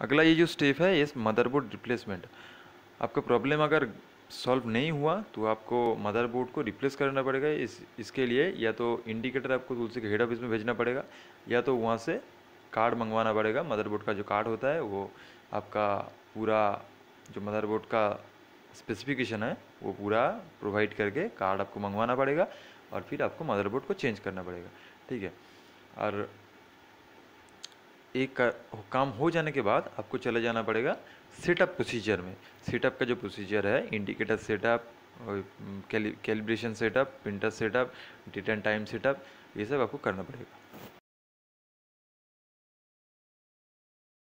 अगला ये जो स्टेप है, ये मदरबोर्ड रिप्लेसमेंट आपका प्रॉब्लम अगर सॉल्व नहीं हुआ तो आपको मदरबोर्ड को रिप्लेस करना पड़ेगा इस, इसके लिए, या तो इंडिकेटर आपको तुलसी के हेड ऑफ़िस में भेजना पड़ेगा, या तो वहाँ से कार्ड मंगवाना पड़ेगा। मदरबोर्ड का जो कार्ड होता है, वो आपका पूरा जो मदरबोर्ड का स्पेसिफिकेशन है, वो पूरा प्रोवाइड करके कार्ड आपको मंगवाना पड़ेगा, और फिर आपको मदरबोर्ड को चेंज करना पड़ेगा। ठीक है? और एक काम हो जाने के बाद आपको चले जाना पड़ेगा सेटअप प्रोसीजर में। सेटअप का जो प्रोसीजर है indicator setup calibration setup printer setup date and time setup ये सब आपको करना पड़ेगा।